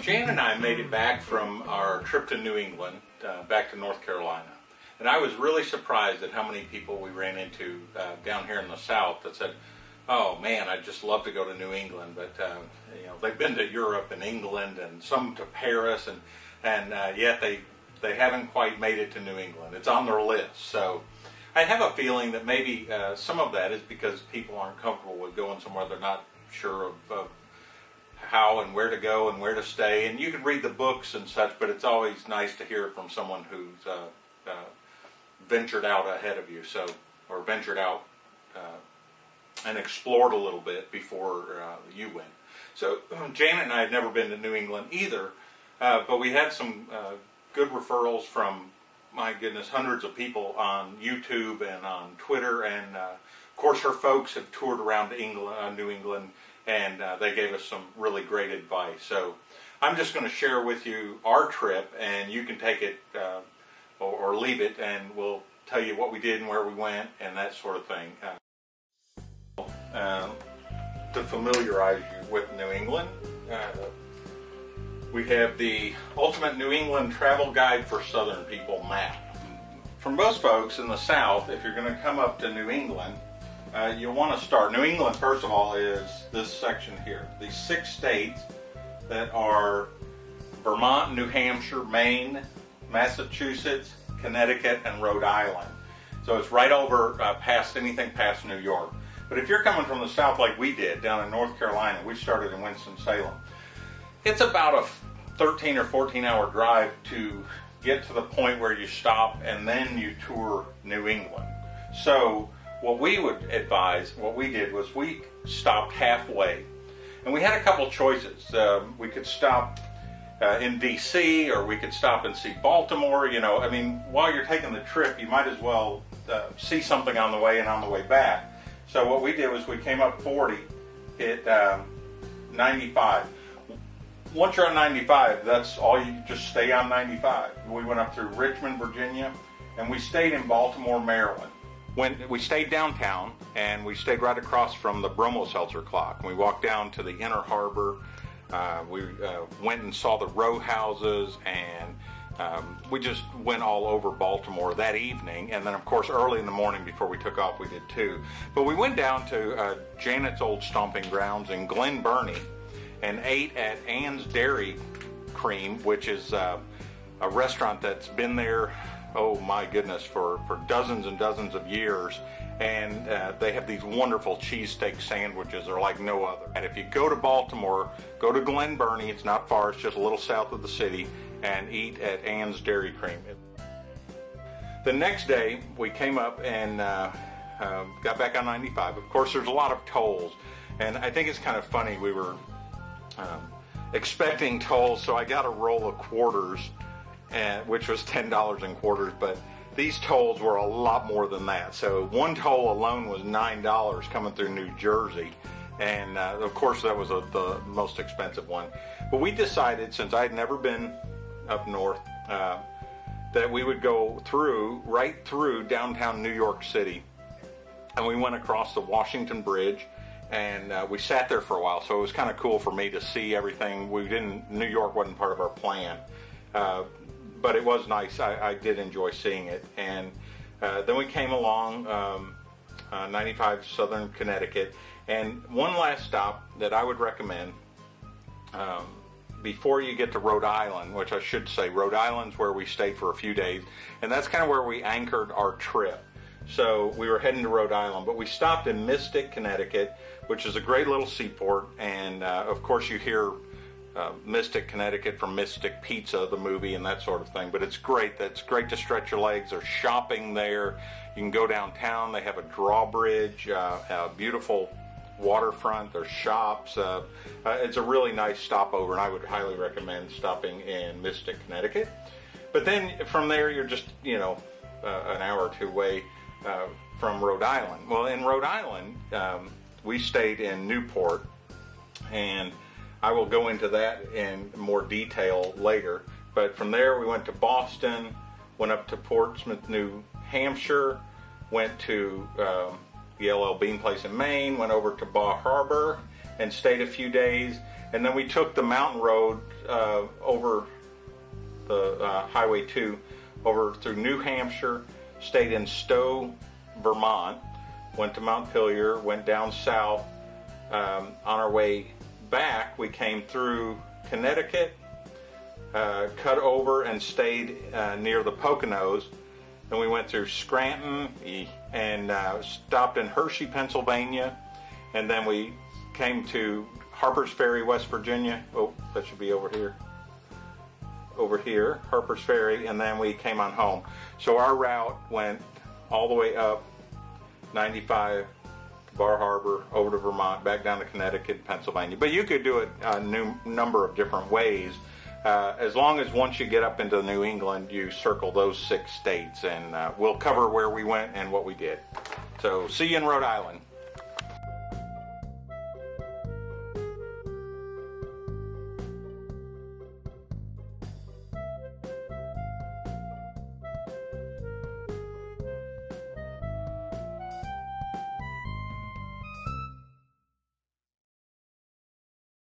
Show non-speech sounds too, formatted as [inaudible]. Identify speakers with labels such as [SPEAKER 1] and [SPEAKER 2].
[SPEAKER 1] Jan and I made it back from our trip to New England, uh, back to North Carolina. And I was really surprised at how many people we ran into uh, down here in the South that said, oh man, I'd just love to go to New England. But, uh, you know, they've been to Europe and England and some to Paris, and, and uh, yet they, they haven't quite made it to New England. It's on their list. So I have a feeling that maybe uh, some of that is because people aren't comfortable with going somewhere they're not sure of, of how and where to go and where to stay. And you can read the books and such, but it's always nice to hear from someone who's uh, uh, ventured out ahead of you, so or ventured out uh, and explored a little bit before uh, you went. So [clears throat] Janet and I had never been to New England either, uh, but we had some uh, good referrals from my goodness hundreds of people on YouTube and on Twitter, and of course her folks have toured around England, New England and uh, they gave us some really great advice. So I'm just going to share with you our trip, and you can take it uh, or, or, leave it, and we'll tell you what we did and where we went and that sort of thing. Uh, to familiarize you with New England, uh, we have the Ultimate New England Travel Guide for Southern People map. For most folks in the South, if you're going to come up to New England, uh, you'll want to start. New England, first of all, is this section here. The six states that are Vermont, New Hampshire, Maine, Massachusetts, Connecticut, and Rhode Island. So it's right over uh, past anything past New York. But if you're coming from the south like we did down in North Carolina, we started in Winston-Salem. It's about a 13 or 14 hour drive to get to the point where you stop and then you tour New England. So what we would advise, what we did was we stopped halfway. And we had a couple choices. Um, we could stop uh, in D.C. or we could stop and see Baltimore. You know, I mean, while you're taking the trip, you might as well uh, see something on the way and on the way back. So what we did was we came up 40, hit um, 95. Once you're on 95, that's all you just stay on 95. We went up through Richmond, Virginia, and we stayed in Baltimore, Maryland when we stayed downtown and we stayed right across from the Bromo Seltzer clock. We walked down to the inner harbor. Uh, we uh, went and saw the row houses and um, we just went all over Baltimore that evening. And then, of course, early in the morning before we took off, we did too. But we went down to uh, Janet's old stomping grounds in Glen Burnie and ate at Ann's Dairy Cream, which is uh, a restaurant that's been there oh my goodness, for, for dozens and dozens of years. And uh, they have these wonderful cheesesteak sandwiches. They're like no other. And if you go to Baltimore, go to Glen Burnie. It's not far. It's just a little south of the city. And eat at Ann's Dari-Creme. The next day, we came up and uh, uh, got back on 95. Of course, there's a lot of tolls. And I think it's kind of funny. We were um, expecting tolls, so I got a roll of quarters and, which was $10 in quarters, but these tolls were a lot more than that. So one toll alone was $9 coming through New Jersey. And uh, of course, that was a, the most expensive one. But we decided, since I'd never been up north, uh, that we would go through, right through downtown New York City. And we went across the Washington Bridge and uh, we sat there for a while. So it was kind of cool for me to see everything. We didn't, New York wasn't part of our plan. But it was nice. I, I did enjoy seeing it. And uh, then we came along um, uh, 95 Southern Connecticut. And one last stop that I would recommend um, before you get to Rhode Island, which I should say, Rhode Island's where we stayed for a few days. And that's kind of where we anchored our trip. So we were heading to Rhode Island, but we stopped in Mystic, Connecticut, which is a great little seaport. And uh, of course, you hear uh, Mystic, Connecticut from Mystic Pizza, the movie, and that sort of thing. But it's great. That's great to stretch your legs. There's shopping there. You can go downtown. They have a drawbridge, uh, a beautiful waterfront. There's shops. Uh, uh, it's a really nice stopover, and I would highly recommend stopping in Mystic, Connecticut. But then from there, you're just you know uh, an hour or two away from Rhode Island. Well, in Rhode Island, um, we stayed in Newport, and I will go into that in more detail later. But from there, we went to Boston, went up to Portsmouth, New Hampshire, went to um, the LL Bean place in Maine, went over to Bar Harbor, and stayed a few days. And then we took the mountain road uh, over the uh, Highway 2 over through New Hampshire, stayed in Stowe, Vermont, went to Montpelier, went down south. Um, on our way back, we came through Connecticut, uh, cut over and stayed uh, near the Poconos. Then we went through Scranton and uh, stopped in Hershey, Pennsylvania. And then we came to Harper's Ferry, West Virginia. Oh, that should be over here. Over here, Harper's Ferry, and then we came on home. So our route went all the way up 95 to Bar Harbor, over to Vermont, back down to Connecticut, Pennsylvania. But you could do it a new number of different ways. Uh, as long as once you get up into New England, you circle those six states, and uh, we'll cover where we went and what we did. So, see you in Rhode Island.